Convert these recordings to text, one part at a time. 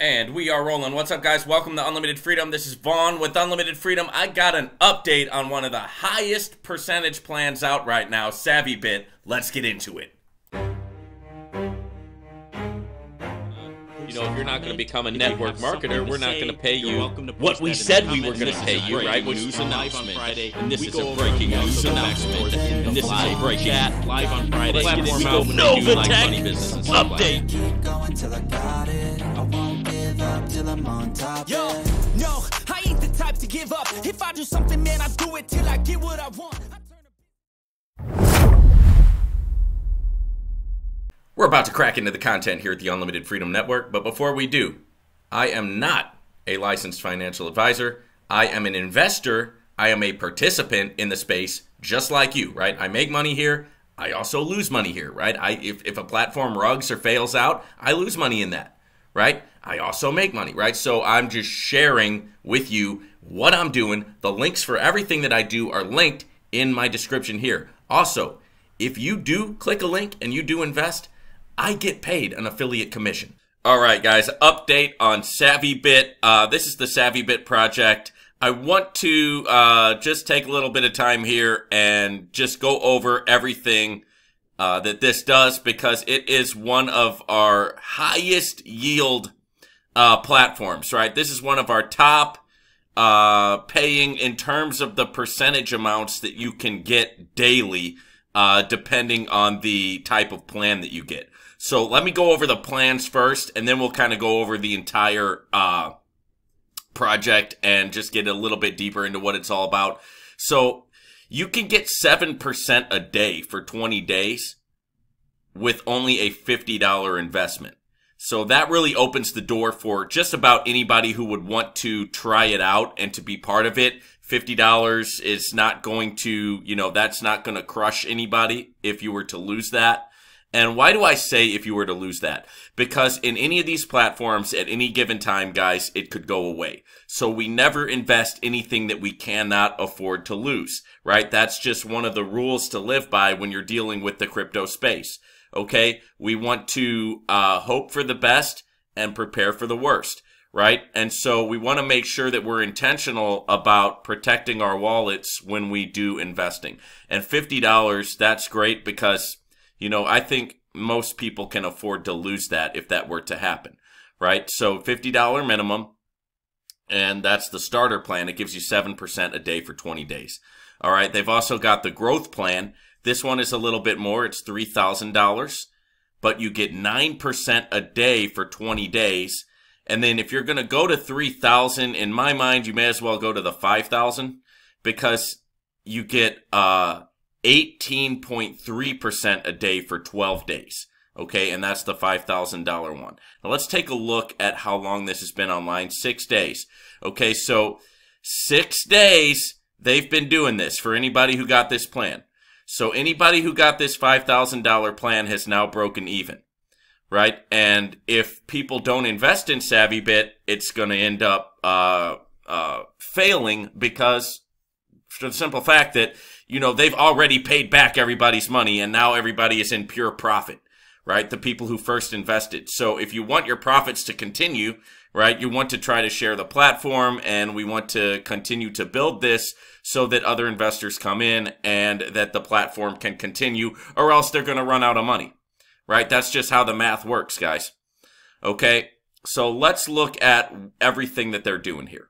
And we are rolling. What's up, guys? Welcome to Unlimited Freedom. This is Vaughn with Unlimited Freedom. I got an update on one of the highest percentage plans out right now, SavvyBit. Let's get into it. You know, if you're not going to become a network marketer, we're not going to pay you to what we said we were going to pay you, right? Which news announcement. Friday, And this is a breaking news announcement. and And this is a breaking chat live on Friday. Platform We go out when they do like funny business Novatech and stuff like that. update. Up till I'm on top. Yo, yeah. no, I ain't the type to give up. If I do something, man, I do it till I get what I want. I turn a- We're about to crack into the content here at the Unlimited Freedom Network, but before we do, I am not a licensed financial advisor. I am an investor. I am a participant in the space just like you, right? I make money here. I also lose money here, right? I if, if a platform rugs or fails out, I lose money in that, right? I also make money, right? So I'm just sharing with you what I'm doing. The links for everything that I do are linked in my description here. Also, if you do click a link and you do invest, I get paid an affiliate commission. All right, guys, update on SavvyBit. Uh, this is the SavvyBit project. I want to uh, just take a little bit of time here and just go over everything uh, that this does because it is one of our highest yield uh, platforms, right? This is one of our top uh, paying in terms of the percentage amounts that you can get daily, uh, depending on the type of plan that you get. So let me go over the plans first, and then we'll kind of go over the entire uh, project and just get a little bit deeper into what it's all about. So you can get 7% a day for 20 days with only a $50 investment. So that really opens the door for just about anybody who would want to try it out and to be part of it. $50 is not going to, you know, that's not going to crush anybody if you were to lose that. And why do I say if you were to lose that? Because in any of these platforms at any given time, guys, it could go away. So we never invest anything that we cannot afford to lose, right? That's just one of the rules to live by when you're dealing with the crypto space. Okay. We want to, uh, hope for the best and prepare for the worst, right? And so we want to make sure that we're intentional about protecting our wallets when we do investing. And $50, that's great because you know, I think most people can afford to lose that if that were to happen, right? So $50 minimum, and that's the starter plan. It gives you 7% a day for 20 days. All right. They've also got the growth plan. This one is a little bit more. It's $3,000, but you get 9% a day for 20 days. And then if you're going to go to 3,000, in my mind, you may as well go to the 5,000 because you get, uh, 18.3% a day for 12 days. Okay, and that's the $5,000 one. Now let's take a look at how long this has been online. Six days. Okay, so six days they've been doing this for anybody who got this plan. So anybody who got this $5,000 plan has now broken even. Right? And if people don't invest in SavvyBit, it's going to end up uh, uh, failing because for the simple fact that you know they've already paid back everybody's money and now everybody is in pure profit right? The people who first invested. So if you want your profits to continue right you want to try to share the platform and we want to continue to build this so that other investors come in and that the platform can continue or else they're going to run out of money right? That's just how the math works guys. Okay so let's look at everything that they're doing here.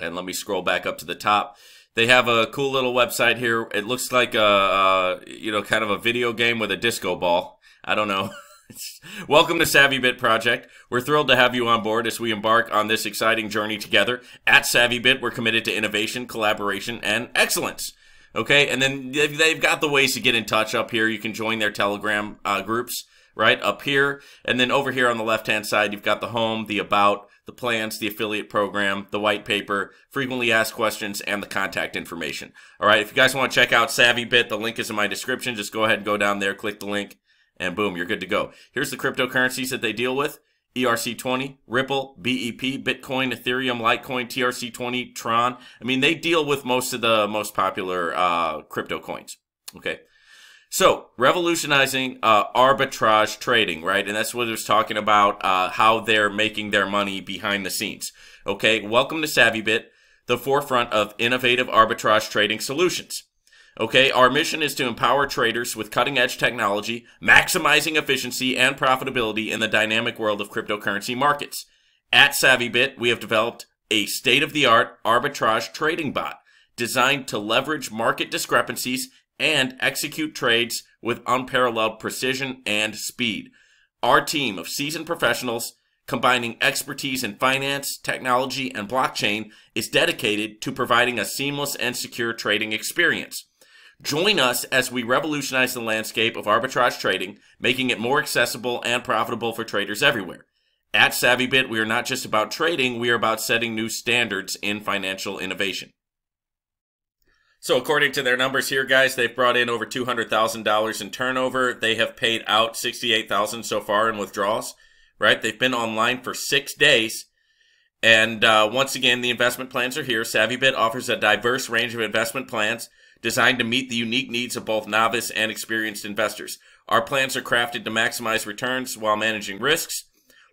And let me scroll back up to the top. They have a cool little website here. It looks like a, uh, you know, kind of a video game with a disco ball. I don't know. Welcome to SavvyBit Project. We're thrilled to have you on board as we embark on this exciting journey together. At SavvyBit, we're committed to innovation, collaboration, and excellence. Okay, and then they've, got the ways to get in touch up here. You can join their Telegram uh, groups right up here, and then over here on the left-hand side, you've got the home, the about, the plans, the affiliate program, the white paper, frequently asked questions, and the contact information. All right, if you guys want to check out SavvyBit, the link is in my description. Just go ahead and go down there, click the link, and boom, you're good to go. Here's the cryptocurrencies that they deal with. ERC20, Ripple, BEP, Bitcoin, Ethereum, Litecoin, TRC20, Tron. I mean, they deal with most of the most popular uh, crypto coins. Okay. So, revolutionizing uh, arbitrage trading, right? And that's what it was talking about, uh, how they're making their money behind the scenes. Okay, welcome to SavvyBit, the forefront of innovative arbitrage trading solutions. Okay, our mission is to empower traders with cutting edge technology, maximizing efficiency and profitability in the dynamic world of cryptocurrency markets. At SavvyBit, we have developed a state of the art arbitrage trading bot designed to leverage market discrepancies and execute trades with unparalleled precision and speed. Our team of seasoned professionals, combining expertise in finance, technology, and blockchain, is dedicated to providing a seamless and secure trading experience. Join us as we revolutionize the landscape of arbitrage trading, making it more accessible and profitable for traders everywhere. At SavvyBit, we are not just about trading, we are about setting new standards in financial innovation. So, according to their numbers here, guys, they've brought in over two hundred thousand dollars in turnover. They have paid out 68,000 so far in withdrawals. Right? They've been online for six days, and uh, once again, the investment plans are here. SavvyBit offers a diverse range of investment plans designed to meet the unique needs of both novice and experienced investors. Our plans are crafted to maximize returns while managing risks,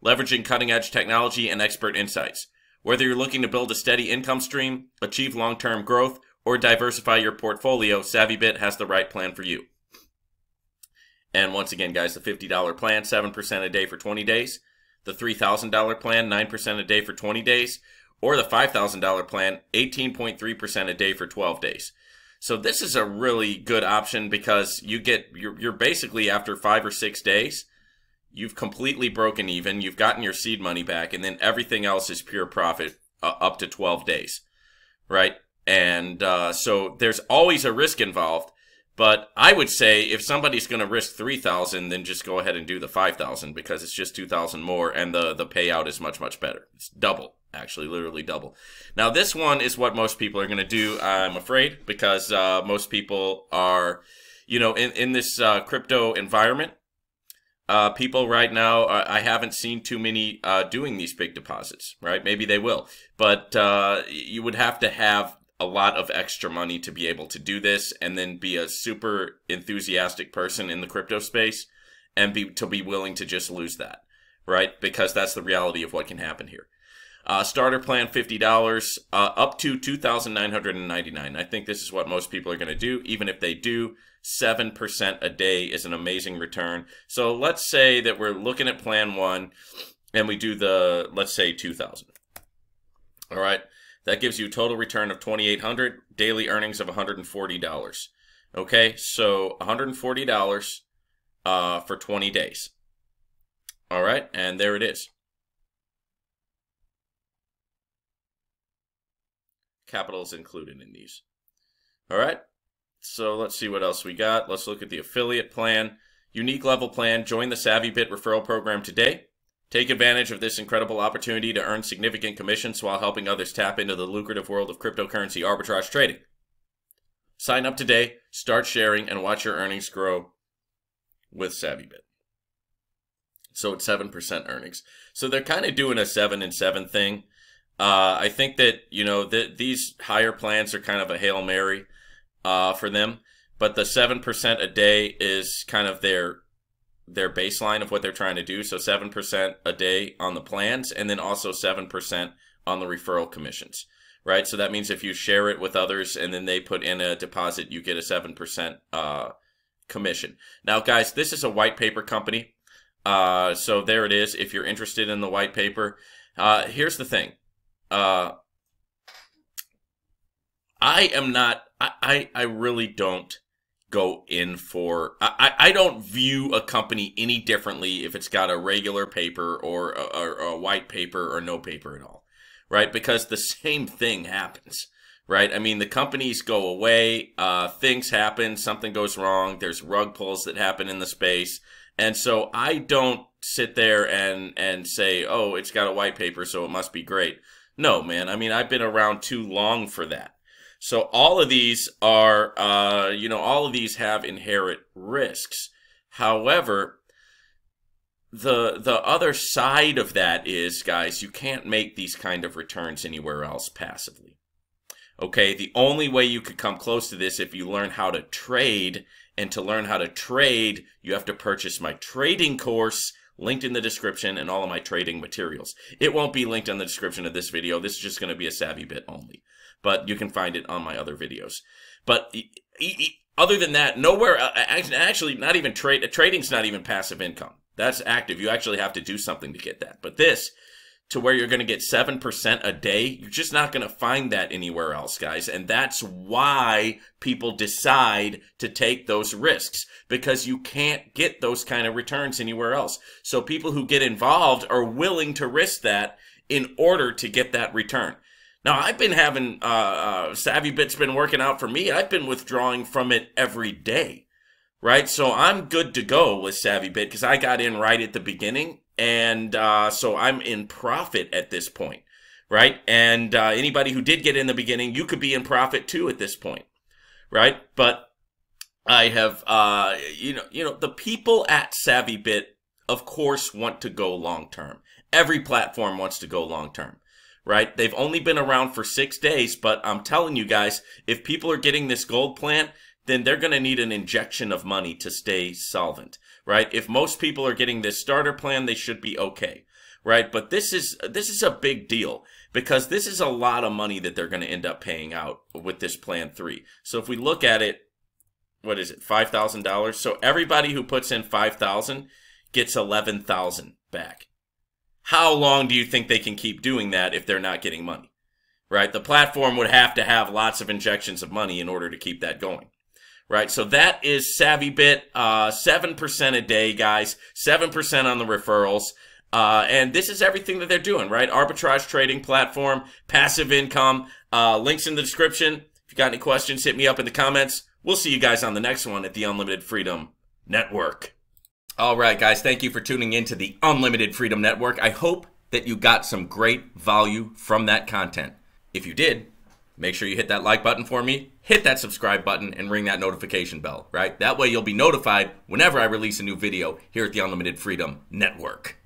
leveraging cutting-edge technology and expert insights. Whether you're looking to build a steady income stream, achieve long-term growth, or diversify your portfolio, SavvyBit has the right plan for you. And once again, guys, the $50 plan, 7% a day for 20 days. The $3,000 plan, 9% a day for 20 days. Or the $5,000 plan, 18.3% a day for 12 days. So this is a really good option because you get, you're, you're basically after five or six days, you've completely broken even, you've gotten your seed money back, and then everything else is pure profit uh, up to 12 days, right? And uh, so there's always a risk involved. But I would say if somebody's going to risk 3000 then just go ahead and do the 5000 because it's just 2000 more and the, the payout is much, much better. It's double, actually, literally double. Now, this one is what most people are going to do, I'm afraid, because uh, most people are, you know, in, in this uh, crypto environment, uh, people right now, uh, I haven't seen too many uh, doing these big deposits, right? Maybe they will. But uh, you would have to have a lot of extra money to be able to do this and then be a super enthusiastic person in the crypto space and be to be willing to just lose that right? Because that's the reality of what can happen here. Uh, starter plan $50 uh, up to 2999 i think this is what most people are going to do. Even if they do 7% a day is an amazing return. So let's say that we're looking at plan one and we do the let's say 2000 all right that gives you a total return of 2800 daily earnings of $140. Okay, so $140 uh, for 20 days. All right, and there it is. Capital is included in these. All right, so let's see what else we got. Let's look at the affiliate plan. Unique level plan. Join the SavvyBit referral program today. Take advantage of this incredible opportunity to earn significant commissions while helping others tap into the lucrative world of cryptocurrency arbitrage trading. Sign up today, start sharing, and watch your earnings grow with SavvyBit. So it's 7% earnings. So they're kind of doing a 7 and 7 thing. Uh, I think that, you know, that these higher plans are kind of a Hail Mary uh, for them. But the 7% a day is kind of their their baseline of what they're trying to do. So 7% a day on the plans and then also 7% on the referral commissions, right? So that means if you share it with others and then they put in a deposit, you get a 7% uh, commission. Now, guys, this is a white paper company. Uh, so there it is. If you're interested in the white paper, uh, here's the thing. Uh, I am not, I, I, I really don't go in for. I, I don't view a company any differently if it's got a regular paper or a, a white paper or no paper at all, right? Because the same thing happens, right? I mean, the companies go away, uh, things happen, something goes wrong, there's rug pulls that happen in the space. And so I don't sit there and, and say, oh, it's got a white paper, so it must be great. No, man. I mean, I've been around too long for that. So all of these are, uh, you know, all of these have inherent risks. However, the the other side of that is, guys, you can't make these kind of returns anywhere else passively. Okay, the only way you could come close to this if you learn how to trade And to learn how to trade, you have to purchase my trading course linked in the description and all of my trading materials. It won't be linked in the description of this video. This is just going to be a SavvyBit only, but you can find it on my other videos. But e e other than that, nowhere, uh, actually, not even trade, trading's not even passive income. That's active. You actually have to do something to get that. But this, to where you're going to get 7% a day, you're just not going to find that anywhere else, guys. And that's why people decide to take those risks because you can't get those kind of returns anywhere else. So people who get involved are willing to risk that in order to get that return. Now, I've been having, uh, uh, SavvyBit's been working out for me. I've been withdrawing from it every day, right? So I'm good to go with SavvyBit because I got in right at the beginning and uh, so I'm in profit at this point, right? And uh, anybody who did get in the beginning, you could be in profit too at this point, right? But I have, uh, you know, you know, the people at SavvyBit, of course, want to go long term. Every platform wants to go long term, right? They've only been around for six days, but I'm telling you guys, if people are getting this gold plan, then they're going to need an injection of money to stay solvent, right? If most people are getting this starter plan, they should be okay, right? But this is this is a big deal because this is a lot of money that they're going to end up paying out with this plan 3. So if we look at it, what is it? $5,000. So everybody who puts in 5,000 gets 11,000 back. How long do you think they can keep doing that if they're not getting money? Right? The platform would have to have lots of injections of money in order to keep that going right? So that is SavvyBit, uh, 7% a day, guys, 7% on the referrals. Uh, and this is everything that they're doing, right? Arbitrage trading platform, passive income, uh, links in the description. If you got any questions, hit me up in the comments. We'll see you guys on the next one at the Unlimited Freedom Network. All right, guys, thank you for tuning in to the Unlimited Freedom Network. I hope that you got some great value from that content. If you did, Make sure you hit that like button for me, hit that subscribe button, and ring that notification bell, right? That way you'll be notified whenever I release a new video here at the Unlimited Freedom Network.